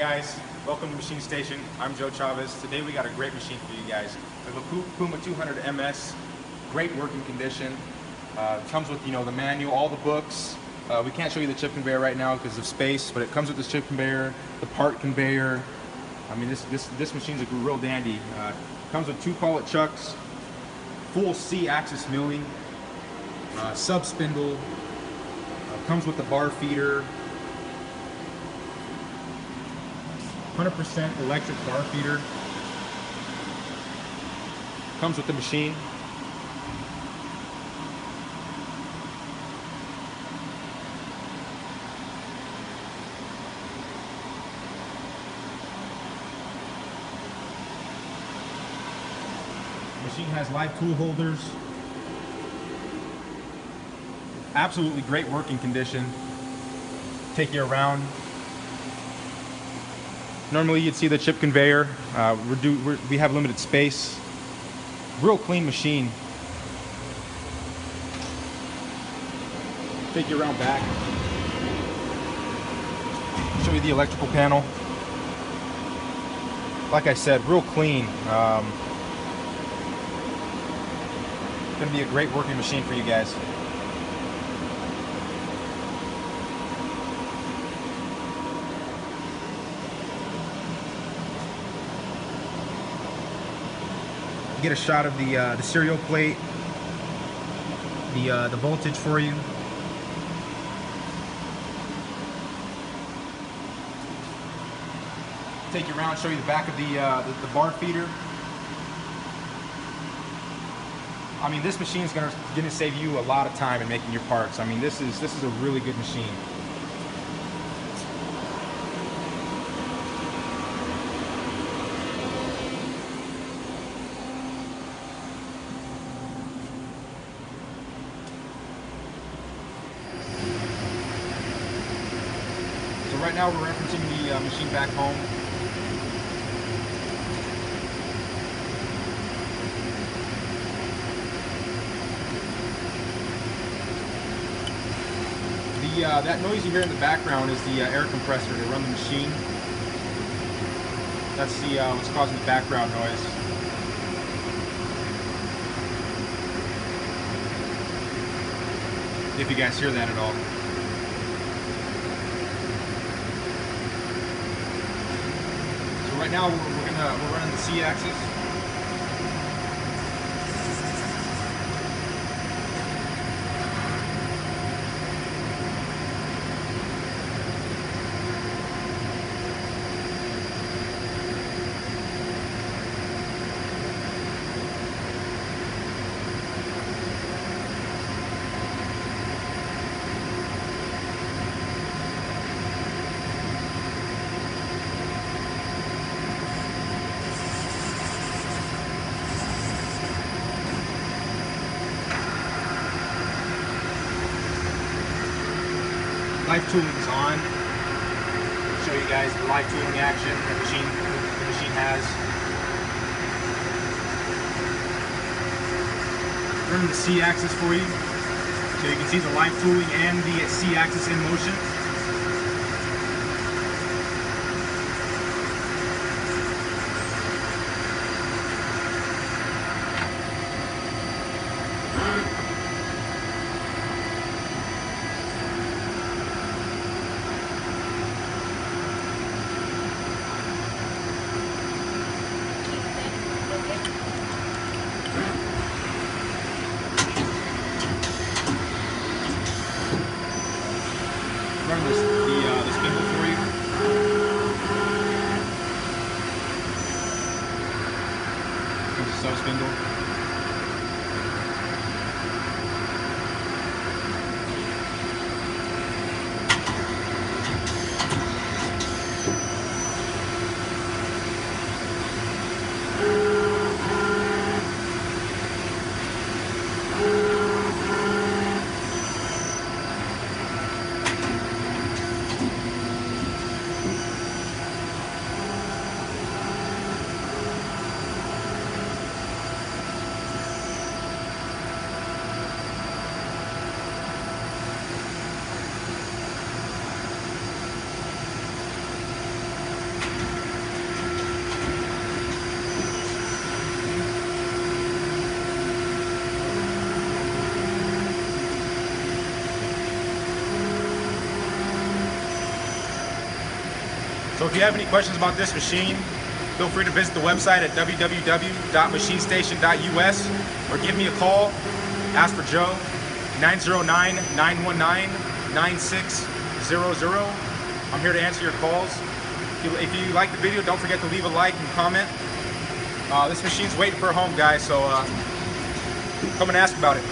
guys, welcome to Machine Station. I'm Joe Chavez. Today we got a great machine for you guys. We have a Puma 200 MS, great working condition. Uh, comes with you know the manual, all the books. Uh, we can't show you the chip conveyor right now because of space, but it comes with the chip conveyor, the part conveyor. I mean this this this machine's a real dandy. Uh, comes with two collet chucks, full C-axis milling, uh, sub spindle. Uh, comes with the bar feeder, 100% electric bar feeder. Comes with the machine. Machine has live tool holders. Absolutely great working condition. Take you around, Normally you'd see the chip conveyor. Uh, we're do, we're, we have limited space. Real clean machine. Take you around back. Show you the electrical panel. Like I said, real clean. Um, gonna be a great working machine for you guys. Get a shot of the uh, the serial plate, the uh, the voltage for you. Take you around, show you the back of the, uh, the, the bar feeder. I mean, this machine is gonna gonna save you a lot of time in making your parts. I mean, this is this is a really good machine. Right now we're referencing the uh, machine back home. The, uh, that noise you hear in the background is the uh, air compressor to run the machine. That's the uh, what's causing the background noise. If you guys hear that at all. Right now we're, we're gonna we're running the C-axis. Live tooling is on. Show you guys the live tooling action the machine the machine has. Running the C-axis for you. So you can see the live tooling and the C-axis in motion. This, the, uh, the spindle for you. Here's a sub spindle. So if you have any questions about this machine, feel free to visit the website at www.machinestation.us or give me a call. Ask for Joe, 909-919-9600. I'm here to answer your calls. If you, like the video, don't forget to leave a like and comment. Uh, this machine's waiting for a home, guys, so uh, come and ask about it.